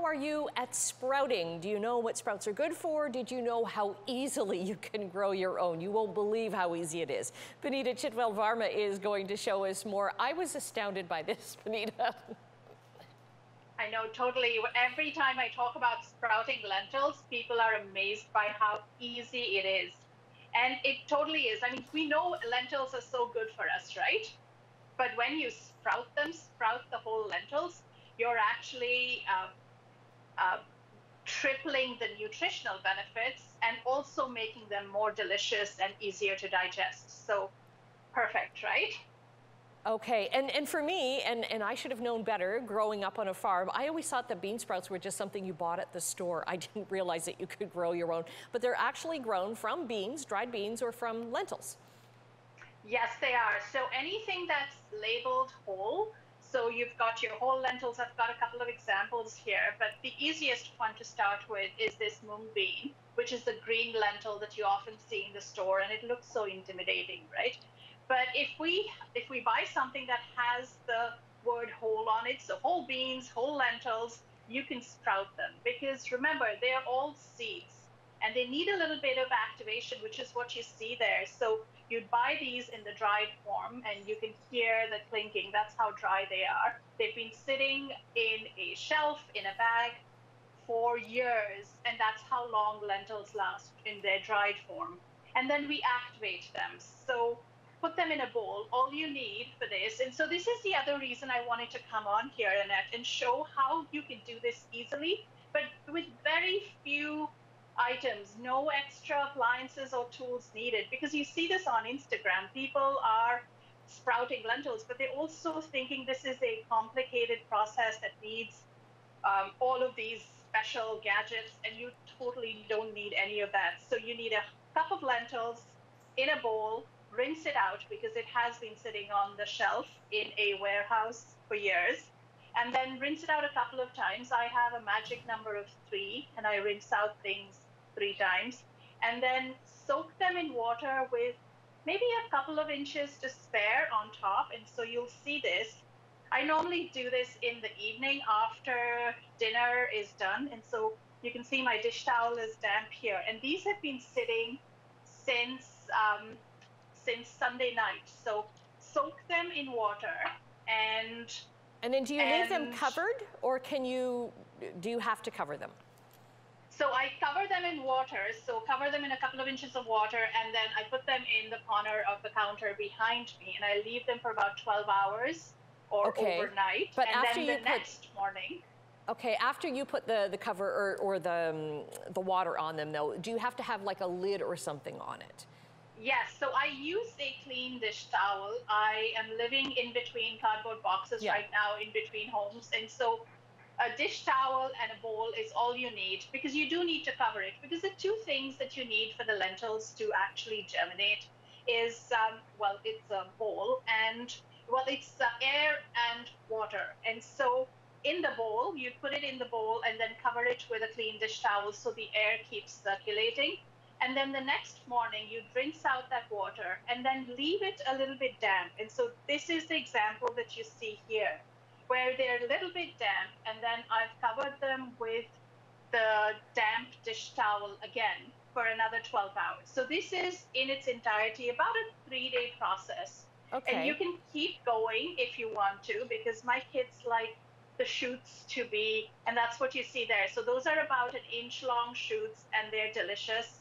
how are you at sprouting? Do you know what sprouts are good for? Did you know how easily you can grow your own? You won't believe how easy it is. Puneeta Chhitwal-Varma is going to show us more. I was astounded by this, Puneeta. I know totally. Every time I talk about sprouting lentils, people are amazed by how easy it is. And it totally is. I mean, we know lentils are so good for us, right? But when you sprout them, sprout the whole lentils, you're actually uh, uh, tripling the nutritional benefits and also making them more delicious and easier to digest. So perfect, right? Okay, and, and for me, and, and I should have known better growing up on a farm, I always thought that bean sprouts were just something you bought at the store. I didn't realize that you could grow your own, but they're actually grown from beans, dried beans, or from lentils. Yes, they are. So anything that's labeled whole, so you've got your whole lentils. I've got a couple of examples here, but the easiest one to start with is this mung bean, which is the green lentil that you often see in the store, and it looks so intimidating, right? But if we if we buy something that has the word whole on it, so whole beans, whole lentils, you can sprout them because remember they're all seeds and they need a little bit of activation, which is what you see there. So you'd buy these in the dried form and you can hear the clinking. That's how dry they are. They've been sitting in a shelf in a bag for years, and that's how long lentils last in their dried form. And then we activate them. So put them in a bowl, all you need for this. And so this is the other reason I wanted to come on here, Annette, and show how you can do this easily, but with very few items, no extra appliances or tools needed. Because you see this on Instagram, people are sprouting lentils, but they're also thinking this is a complicated process that needs um, all of these special gadgets, and you totally don't need any of that. So you need a cup of lentils in a bowl, rinse it out because it has been sitting on the shelf in a warehouse for years. And then rinse it out a couple of times. I have a magic number of three, and I rinse out things three times. And then soak them in water with maybe a couple of inches to spare on top. And so you'll see this. I normally do this in the evening after dinner is done. And so you can see my dish towel is damp here. And these have been sitting since um, since Sunday night. So soak them in water and and then do you leave them covered or can you do you have to cover them? So I cover them in water. So cover them in a couple of inches of water and then I put them in the corner of the counter behind me and I leave them for about 12 hours or okay. overnight. But and after then you the put, next morning. Okay, after you put the, the cover or, or the, um, the water on them though, do you have to have like a lid or something on it? Yes, so I use a clean dish towel. I am living in between cardboard boxes yeah. right now, in between homes. And so a dish towel and a bowl is all you need because you do need to cover it. Because the two things that you need for the lentils to actually germinate is, um, well, it's a bowl and, well, it's uh, air and water. And so in the bowl, you put it in the bowl and then cover it with a clean dish towel so the air keeps circulating. And then the next morning, you rinse out that water and then leave it a little bit damp. And so this is the example that you see here, where they're a little bit damp. And then I've covered them with the damp dish towel again for another 12 hours. So this is in its entirety about a three day process. Okay. And you can keep going if you want to, because my kids like the shoots to be, and that's what you see there. So those are about an inch long shoots and they're delicious.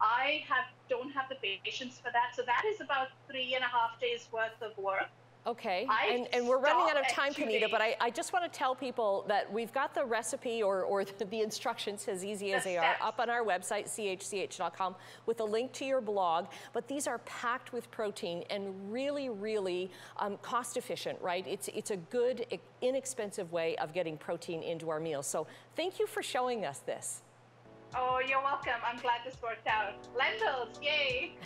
I have don't have the patience for that. So that is about three and a half days worth of work. Okay, and, and, we're running out of time, Puneeta, but I, I, just want to tell people that we've got the recipe or, or the, the instructions as easy as the they steps. are up on our website, chch.com, with a link to your blog. But these are packed with protein and really, really um, cost efficient, right? It's, it's a good, inexpensive way of getting protein into our meals. So thank you for showing us this. Oh, you're welcome. I'm glad this worked out. Lentils, yay!